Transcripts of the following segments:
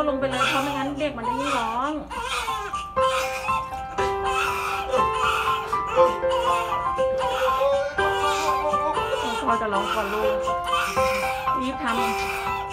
ก็ลงไปเลยเพราะไม่งั้นเด็กมันจะยิ่งร้องพ่อจะร้องก่อนลูกรีบทำ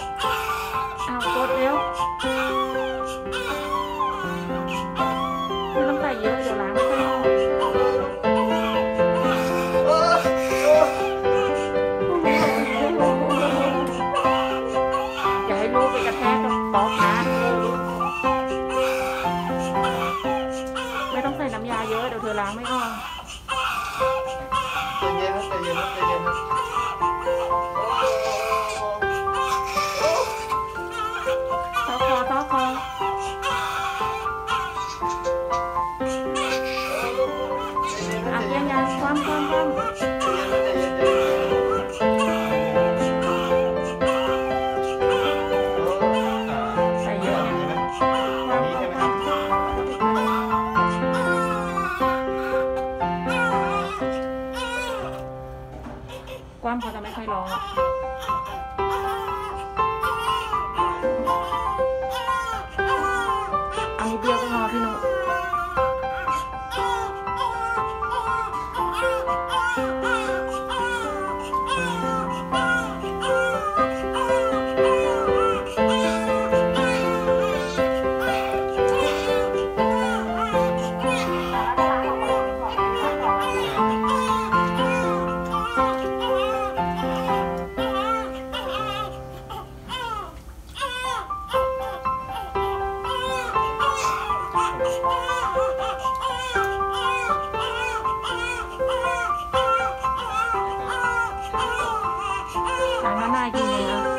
างไม่ออก ใจเย็นนะใจเย็นนะใจเย็นนะ ซอกคอซอกคออ่ะเยี่ยงยาคว่ำคว่ำคว่ำ เขาจะไม่ค่อยร้องอะเอานิดเดียวก็พอพี่นุล้างหน้าอีก now.